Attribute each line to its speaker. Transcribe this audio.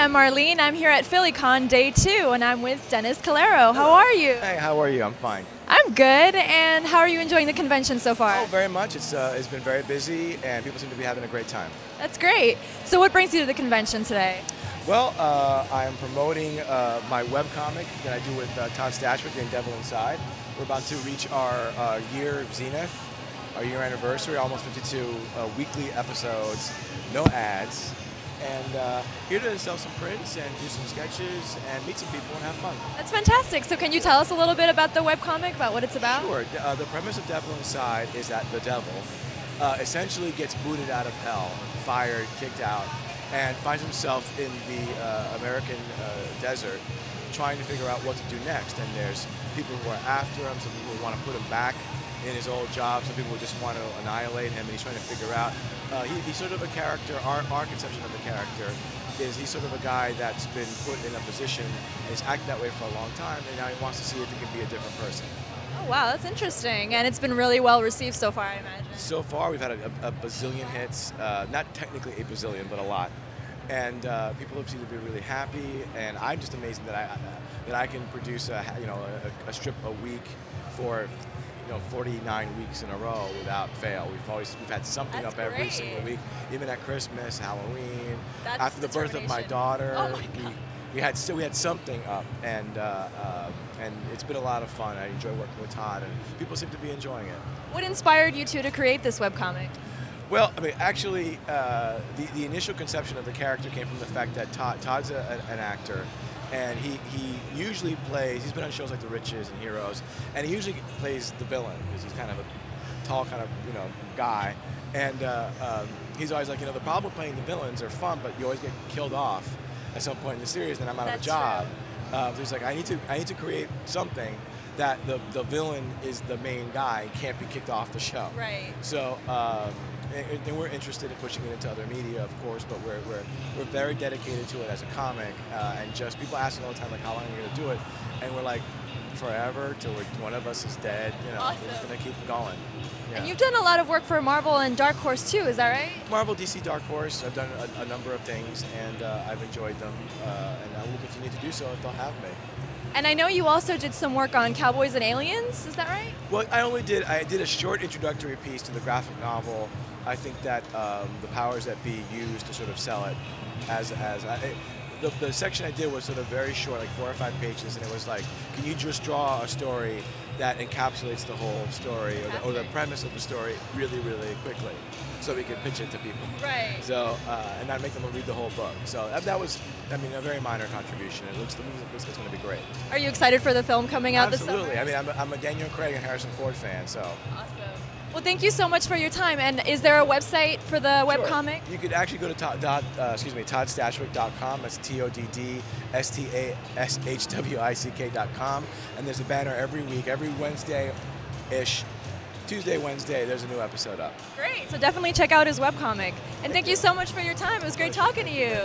Speaker 1: I'm Marlene. I'm here at PhillyCon Day 2, and I'm with Dennis Calero. How are you?
Speaker 2: Hey, how are you? I'm fine.
Speaker 1: I'm good, and how are you enjoying the convention so far?
Speaker 2: Oh, very much. It's, uh, it's been very busy, and people seem to be having a great time.
Speaker 1: That's great. So what brings you to the convention today?
Speaker 2: Well, uh, I am promoting uh, my webcomic that I do with uh, Todd Stashwick and Devil Inside. We're about to reach our uh, year zenith, our year anniversary, almost 52 uh, weekly episodes, no ads, and uh, here to sell some prints and do some sketches and meet some people and have fun.
Speaker 1: That's fantastic. So can you tell us a little bit about the webcomic, about what it's about?
Speaker 2: Sure. Uh, the premise of Devil Inside is that the devil uh, essentially gets booted out of hell, fired, kicked out, and finds himself in the uh, American uh, desert trying to figure out what to do next. And there's people who are after him, some people who want to put him back in his old job, some people just want to annihilate him, and he's trying to figure out. Uh, he, he's sort of a character, our, our conception of the character is he's sort of a guy that's been put in a position and he's acted that way for a long time, and now he wants to see if he can be a different person.
Speaker 1: Oh, wow, that's interesting. And it's been really well received so far, I imagine.
Speaker 2: So far, we've had a, a bazillion hits, uh, not technically a bazillion, but a lot. And uh, people have seemed to be really happy, and I'm just amazed that I uh, that I can produce a you know a, a strip a week for you know 49 weeks in a row without fail. We've always we've had something
Speaker 1: That's
Speaker 2: up every
Speaker 1: great.
Speaker 2: single week, even at Christmas, Halloween,
Speaker 1: That's
Speaker 2: after the birth of my daughter.
Speaker 1: Oh my
Speaker 2: we, we had still we had something up, and uh, um, and it's been a lot of fun. I enjoy working with Todd, and people seem to be enjoying it.
Speaker 1: What inspired you two to create this webcomic?
Speaker 2: Well, I mean, actually, uh, the, the initial conception of the character came from the fact that Todd, Todd's a, an, actor, and he, he usually plays, he's been on shows like The Riches and Heroes, and he usually plays the villain because he's kind of a tall kind of, you know, guy. And uh, um, he's always like, you know, the problem with playing the villains are fun, but you always get killed off at some point in the series, and I'm out
Speaker 1: That's
Speaker 2: of a job.
Speaker 1: true.
Speaker 2: Uh, so he's like, I need to, I need to create something that the, the villain is the main guy, and can't be kicked off the show.
Speaker 1: Right.
Speaker 2: So, um, and, and we're interested in pushing it into other media, of course, but we're, we're, we're very dedicated to it as a comic. Uh, and just people ask us all the time, like, how long are you going to do it? And we're like, forever, till we're, one of us is dead. You know, we're just going to keep going. Yeah.
Speaker 1: And you've done a lot of work for Marvel and Dark Horse too, is that right?
Speaker 2: Marvel, DC, Dark Horse. I've done a, a number of things, and uh, I've enjoyed them, uh, and I will continue to do so if they'll have me.
Speaker 1: And I know you also did some work on Cowboys and Aliens, is that right?
Speaker 2: Well, I only did I did a short introductory piece to the graphic novel. I think that um, the powers that be used to sort of sell it as as I, the, the section I did was sort of very short, like four or five pages, and it was like, can you just draw a story that encapsulates the whole story or the, or the premise of the story really, really quickly, so we can pitch it to people.
Speaker 1: Right.
Speaker 2: So, uh, and not make them read the whole book. So that, that was, I mean, a very minor contribution. It looks the movie looks like it's going to be great.
Speaker 1: Are you excited for the film coming out
Speaker 2: Absolutely.
Speaker 1: this summer? Absolutely.
Speaker 2: I mean, I'm a, I'm a Daniel Craig and Harrison Ford fan, so.
Speaker 1: Awesome. Well, thank you so much for your time. And is there a website for the
Speaker 2: Sure.
Speaker 1: webcomic?
Speaker 2: You could actually go to Todd, dot, uh, excuse me, toddstashwick.com. That's T-O-D-D-S-T-A-S-H-W-I-C-K.com. And there's a banner every week, every Wednesday-ish, Tuesday, Wednesday, there's a new episode up.
Speaker 1: Great. So definitely check out his webcomic. And thank you so much for your time. It was great talking to you.